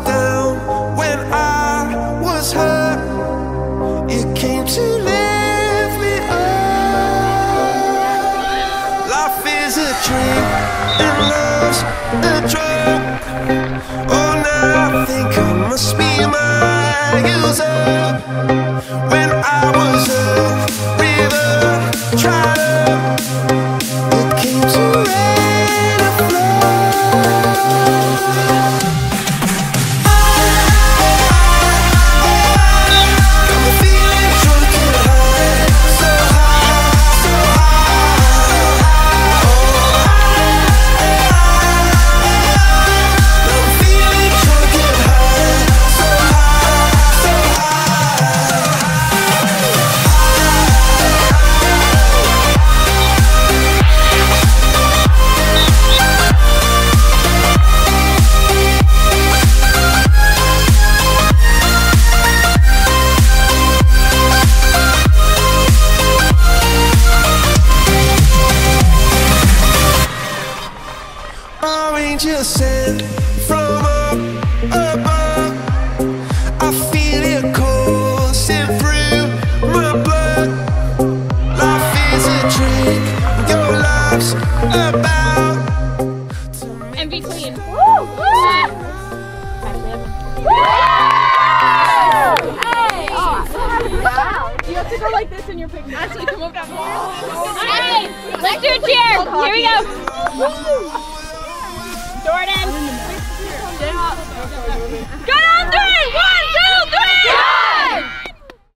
down, when I was hurt, you came to lift and love's a drug. Oh, now I think I must be Orange sent from up above. I feel it coursing through my blood. Life is a drink, your love's about. And be clean. You have to go like this in your picture. Actually, come over Hey, let's do a cheer. Here we go. Jordan. Go!